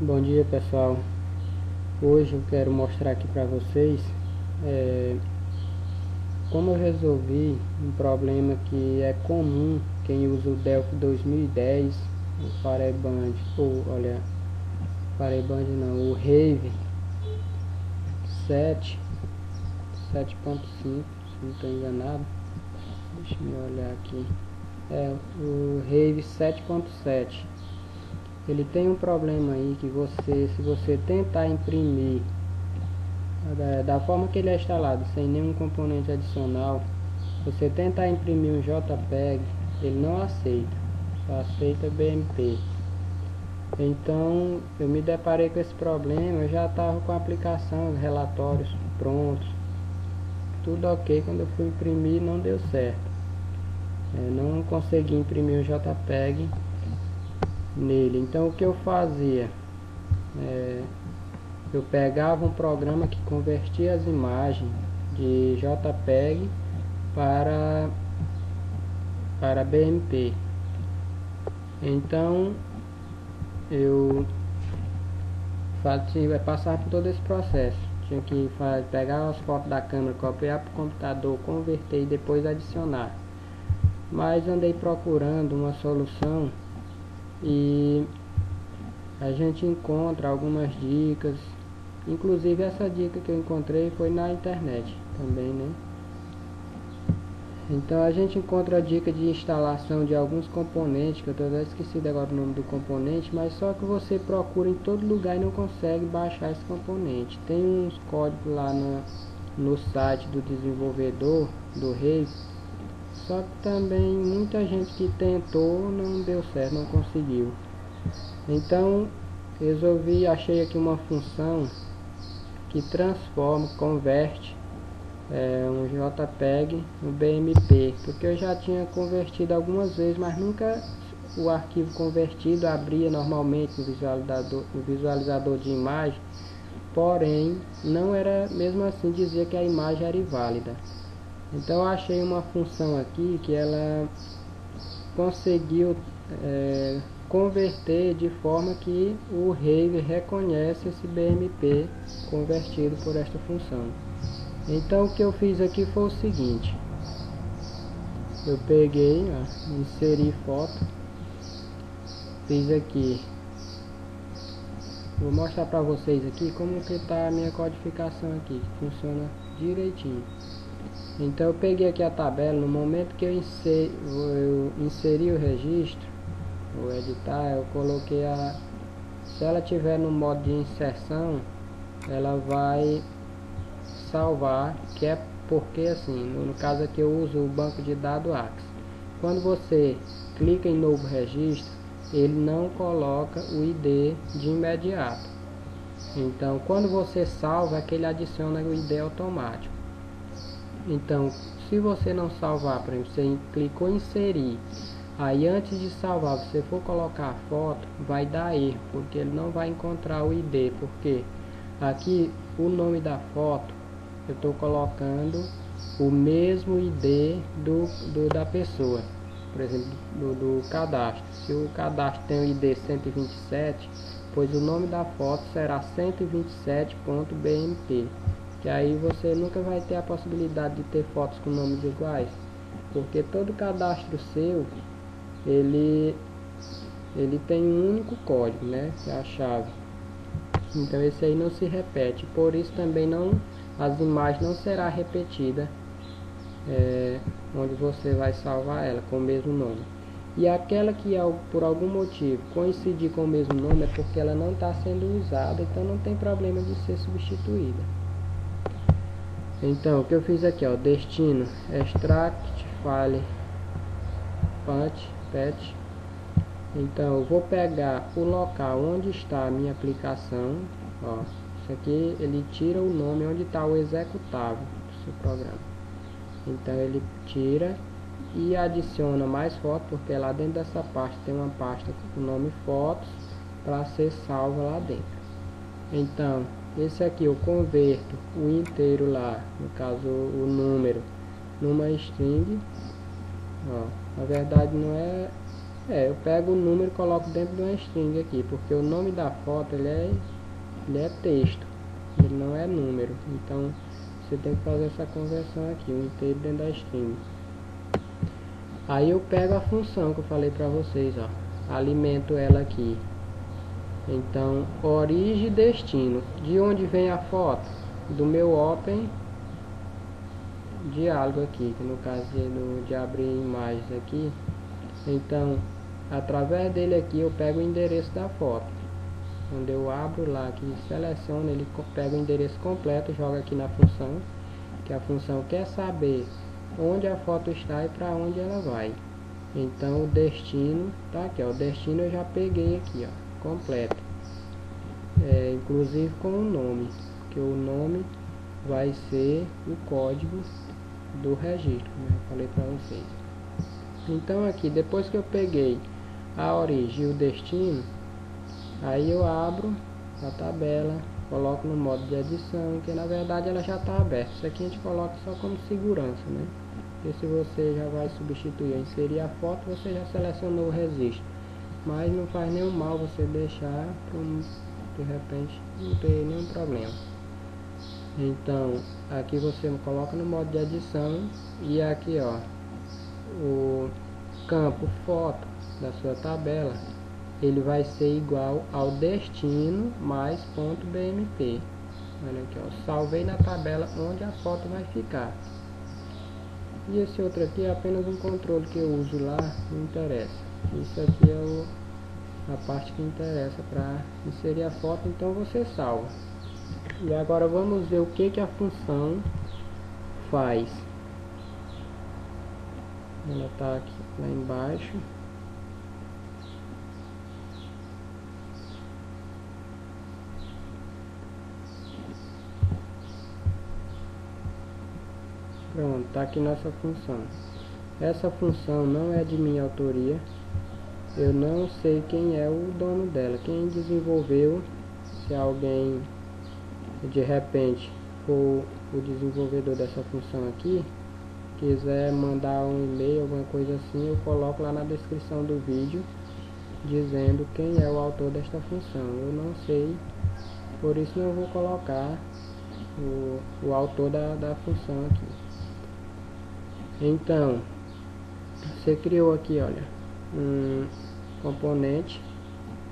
Bom dia pessoal, hoje eu quero mostrar aqui para vocês é, como eu resolvi um problema que é comum quem usa o Delphi 2010, o Fireband, ou olha, Fireband não, o Rave 7, 7.5, se não estou enganado, deixa eu olhar aqui, é o Rave 7.7 ele tem um problema aí que você, se você tentar imprimir da, da, forma que ele é instalado, sem nenhum componente adicional, você tentar imprimir um JPEG, ele não aceita, só aceita BMP. Então eu me deparei com esse problema, eu já estava com a aplicação, os relatórios prontos, tudo ok, quando eu fui imprimir não deu certo. É, não consegui imprimir o JPEG nele. Então o que eu fazia? É, eu pegava um programa que convertia as imagens de JPEG para, para BMP. Então eu passar por todo esse processo. Tinha que pegar as fotos da câmera, copiar para o computador, converter e depois adicionar. Mas andei procurando uma solução e a gente encontra algumas dicas inclusive essa dica que eu encontrei foi na internet também né então a gente encontra a dica de instalação de alguns componentes que eu estou esquecido agora o nome do componente mas só que você procura em todo lugar e não consegue baixar esse componente tem uns códigos lá no, no site do desenvolvedor do Rei só que também muita gente que tentou não deu certo, não conseguiu. Então resolvi, achei aqui uma função que transforma, converte é, um JPEG no BMP, porque eu já tinha convertido algumas vezes, mas nunca o arquivo convertido abria normalmente no visualizador, no visualizador de imagem, porém não era mesmo assim dizia que a imagem era inválida. Então eu achei uma função aqui que ela conseguiu é, converter de forma que o Rave reconhece esse BMP convertido por esta função. Então o que eu fiz aqui foi o seguinte. Eu peguei, ó, inseri foto, fiz aqui. Vou mostrar para vocês aqui como que está a minha codificação aqui, funciona direitinho. Então eu peguei aqui a tabela, no momento que eu inseri, eu inseri o registro, vou editar, eu coloquei a... Se ela tiver no modo de inserção, ela vai salvar, que é porque assim, no caso aqui eu uso o banco de dados Axis. Quando você clica em novo registro, ele não coloca o ID de imediato. Então, quando você salva, é que ele adiciona o ID automático. Então, se você não salvar, por exemplo, você clicou em inserir, aí antes de salvar, você for colocar a foto, vai dar erro, porque ele não vai encontrar o ID, porque aqui o nome da foto, eu estou colocando o mesmo ID do, do da pessoa, por exemplo, do, do cadastro. Se o cadastro tem o ID 127, pois o nome da foto será 127.bmp que aí você nunca vai ter a possibilidade de ter fotos com nomes iguais, porque todo cadastro seu, ele, ele tem um único código, né, que é a chave. Então esse aí não se repete, por isso também não, as imagens não será repetida é, onde você vai salvar ela com o mesmo nome. E aquela que por algum motivo coincidir com o mesmo nome é porque ela não está sendo usada, então não tem problema de ser substituída. Então, o que eu fiz aqui, ó, destino, extract, file, punch, patch. Então, eu vou pegar o local onde está a minha aplicação, ó, isso aqui ele tira o nome onde está o executável do seu programa. Então, ele tira e adiciona mais fotos, porque lá dentro dessa pasta tem uma pasta com o nome fotos para ser salva lá dentro. Então, esse aqui eu converto o inteiro lá, no caso o número, numa string. Ó, na verdade não é... É, eu pego o número e coloco dentro de uma string aqui, porque o nome da foto ele é, ele é texto, ele não é número. Então você tem que fazer essa conversão aqui, o inteiro dentro da string. Aí eu pego a função que eu falei pra vocês, ó. Alimento ela aqui. Então, origem e destino. De onde vem a foto? Do meu Open diálogo aqui, que no caso de, de abrir imagens aqui. Então, através dele aqui eu pego o endereço da foto. Quando eu abro lá aqui, seleciono, ele pega o endereço completo, joga aqui na função, que a função quer saber onde a foto está e para onde ela vai. Então o destino tá aqui, ó, o destino eu já peguei aqui, ó, completo. É, inclusive com o nome, que o nome vai ser o código do registro, como eu falei para vocês. Então aqui, depois que eu peguei a origem e o destino, aí eu abro a tabela, coloco no modo de edição, que na verdade ela já está aberta. Isso aqui a gente coloca só como segurança, né? Porque se você já vai substituir, inserir a foto, você já selecionou o registro. Mas não faz nenhum mal você deixar de repente não ter nenhum problema. Então, aqui você coloca no modo de edição e aqui ó, o campo foto da sua tabela, ele vai ser igual ao destino mais ponto BMP. Olha aqui ó, salvei na tabela onde a foto vai ficar. E esse outro aqui é apenas um controle que eu uso lá, não interessa. Isso aqui é o, a parte que interessa para inserir a foto, então você salva. E agora vamos ver o que, que a função faz. Ela está aqui lá embaixo. Pronto, está aqui nossa função. Essa função não é de minha autoria. Eu não sei quem é o dono dela. Quem desenvolveu, se alguém de repente for o desenvolvedor dessa função aqui, quiser mandar um e-mail, alguma coisa assim, eu coloco lá na descrição do vídeo dizendo quem é o autor desta função. Eu não sei, por isso não vou colocar o, o autor da, da função aqui. Então, você criou aqui, olha, um componente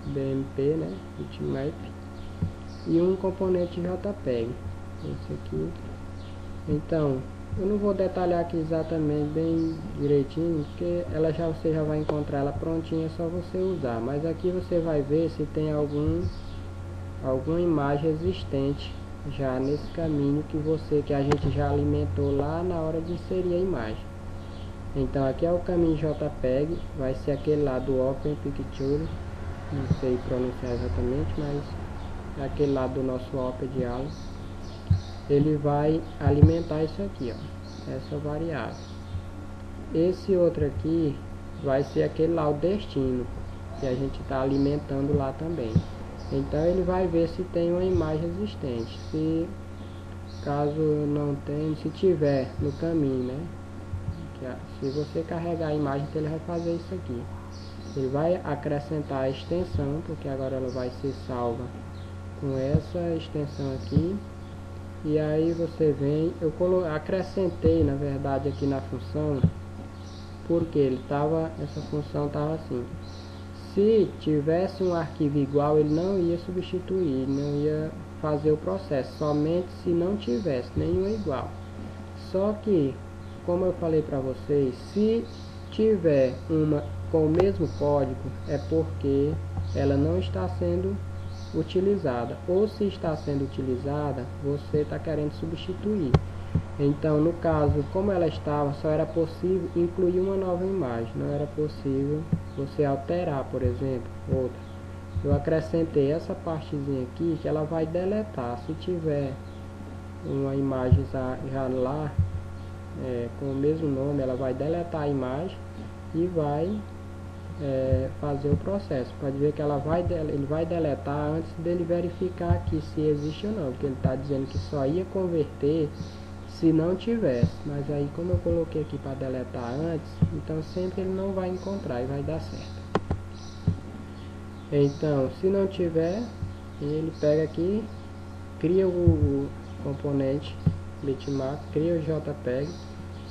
BMP, né, bitmap, e um componente JPEG, esse aqui. Então, eu não vou detalhar aqui exatamente bem direitinho, porque ela já você já vai encontrar ela prontinha, é só você usar. Mas aqui você vai ver se tem algum alguma imagem existente já nesse caminho que você que a gente já alimentou lá na hora de inserir a imagem. Então aqui é o caminho JPEG vai ser aquele lá do Open Picture não sei pronunciar exatamente mas aquele lá do nosso Open Dialog ele vai alimentar isso aqui ó essa variável. Esse outro aqui vai ser aquele lá o destino que a gente está alimentando lá também então ele vai ver se tem uma imagem existente. Se caso não tenha, se tiver no caminho, né? Se você carregar a imagem, ele vai fazer isso aqui. Ele vai acrescentar a extensão, porque agora ela vai ser salva com essa extensão aqui. E aí você vem, eu colo acrescentei na verdade aqui na função, porque ele tava, essa função estava assim. Se tivesse um arquivo igual, ele não ia substituir, não ia fazer o processo, somente se não tivesse nenhum igual. Só que, como eu falei para vocês, se tiver uma com o mesmo código, é porque ela não está sendo utilizada. Ou se está sendo utilizada, você está querendo substituir. Então, no caso, como ela estava, só era possível incluir uma nova imagem, não era possível você alterar, por exemplo, outra. Eu acrescentei essa partezinha aqui que ela vai deletar. Se tiver uma imagem já lá é, com o mesmo nome, ela vai deletar a imagem e vai é, fazer o processo. Pode ver que ela vai, ele vai deletar antes dele verificar aqui se existe ou não, porque ele está dizendo que só ia converter se não tivesse. Mas aí como eu coloquei aqui para deletar antes, então sempre ele não vai encontrar e vai dar certo. Então, se não tiver, ele pega aqui, cria o componente bitmap, cria o JPEG,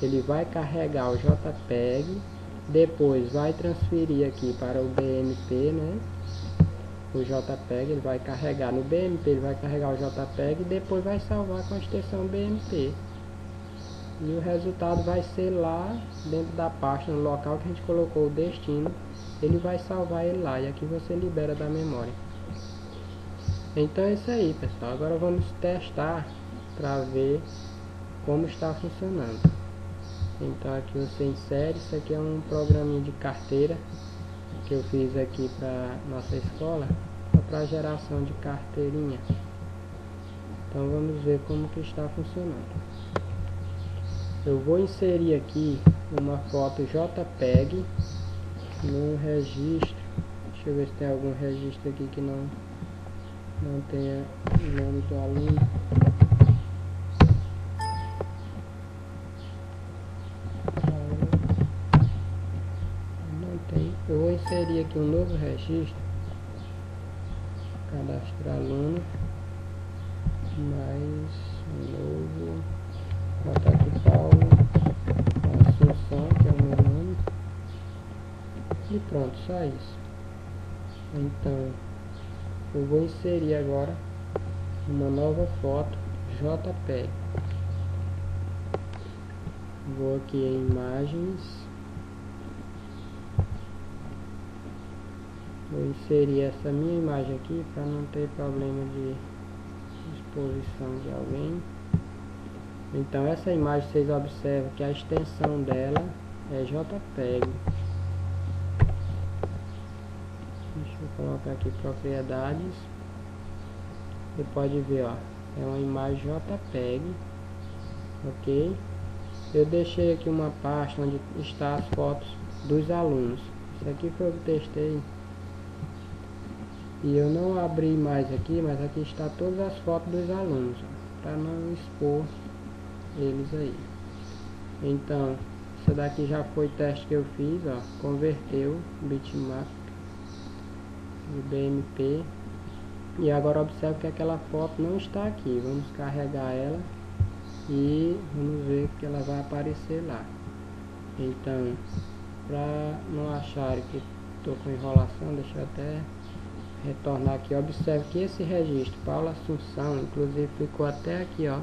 ele vai carregar o JPEG, depois vai transferir aqui para o BMP, né? O JPEG, ele vai carregar no BMP, ele vai carregar o JPEG e depois vai salvar com a extensão BMP. E o resultado vai ser lá dentro da pasta, no local que a gente colocou o destino, ele vai salvar ele lá e aqui você libera da memória. Então é isso aí pessoal, agora vamos testar para ver como está funcionando. Então aqui você insere, isso aqui é um programinha de carteira que eu fiz aqui para nossa escola, para geração de carteirinha. Então vamos ver como que está funcionando. Eu vou inserir aqui uma foto JPEG no registro. Deixa eu ver se tem algum registro aqui que não, não tenha o nome do aluno. Não tem. Eu vou inserir aqui um novo registro. Cadastrar aluno. Mais um novo. Botar aqui Paulo Assunção, que é o meu nome. E pronto, só isso. Então, eu vou inserir agora uma nova foto JPEG. Vou aqui em imagens. Vou inserir essa minha imagem aqui para não ter problema de exposição de alguém. Então essa imagem vocês observam que a extensão dela é JPEG. Deixa eu colocar aqui propriedades. Você pode ver, ó, é uma imagem JPEG, ok? Eu deixei aqui uma pasta onde está as fotos dos alunos. Isso aqui foi o que eu testei. E eu não abri mais aqui, mas aqui está todas as fotos dos alunos, para não expor eles aí. Então, isso daqui já foi teste que eu fiz, ó, converteu bitmap de BMP. E agora observe que aquela foto não está aqui. Vamos carregar ela e vamos ver que ela vai aparecer lá. Então, para não acharem que estou com enrolação, deixa eu até retornar aqui. Observe que esse registro, Paula Assunção, inclusive ficou até aqui, ó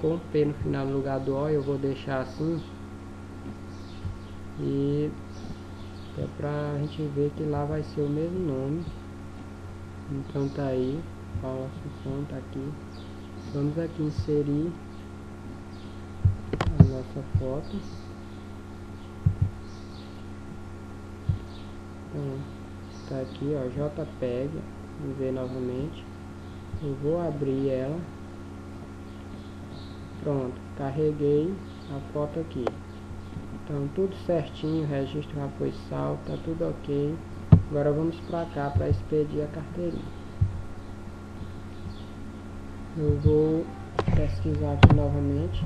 com P no final no lugar do O, eu vou deixar assim. E é pra gente ver que lá vai ser o mesmo nome. Então tá aí, Paula Assunção tá aqui. Vamos aqui inserir a nossa foto. Então, tá aqui ó, JPEG, vamos ver novamente. Eu vou abrir ela. Pronto, carreguei a foto aqui. Então tudo certinho, registro já foi salvo, tá tudo ok. Agora vamos para cá para expedir a carteirinha. Eu vou pesquisar aqui novamente.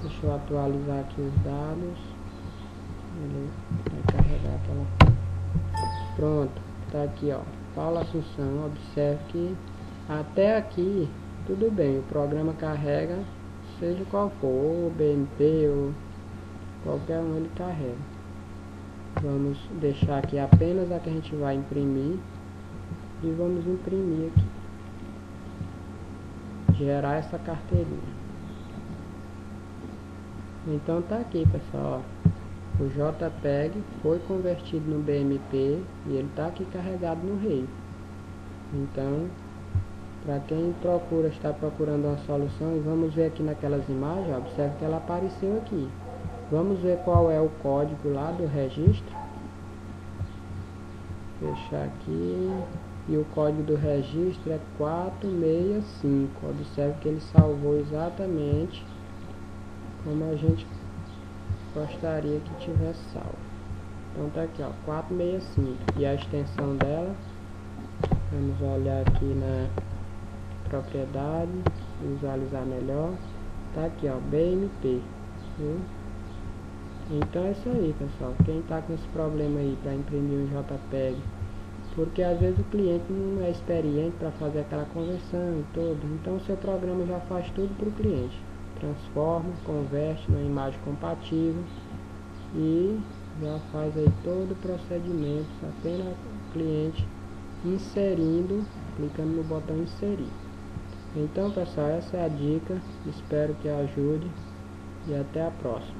Deixa eu atualizar aqui os dados. Ele vai carregar aquela. Pronto, tá aqui ó. Paula Assunção, observe que até aqui tudo bem, o programa carrega, seja qual for, o BMP ou qualquer um ele carrega. Vamos deixar aqui apenas a que a gente vai imprimir e vamos imprimir aqui. Gerar essa carteirinha. Então tá aqui pessoal. O JPEG foi convertido no BMP e ele está aqui carregado no rei. Então, para quem procura, está procurando uma solução, e vamos ver aqui naquelas imagens, observe que ela apareceu aqui. Vamos ver qual é o código lá do registro. Fechar aqui. E o código do registro é 465. Observe que ele salvou exatamente como a gente gostaria que tivesse salvo. Então tá aqui ó, 465 e a extensão dela, vamos olhar aqui na propriedade, visualizar melhor, tá aqui ó, BMP, viu? Então é isso aí pessoal, quem tá com esse problema aí para imprimir um JPEG, porque às vezes o cliente não é experiente para fazer aquela conversão e tudo, então o seu programa já faz tudo para o cliente, transforma, converte numa imagem compatível e já faz aí todo o procedimento, apenas o cliente inserindo, clicando no botão inserir. Então pessoal, essa é a dica, espero que ajude e até a próxima.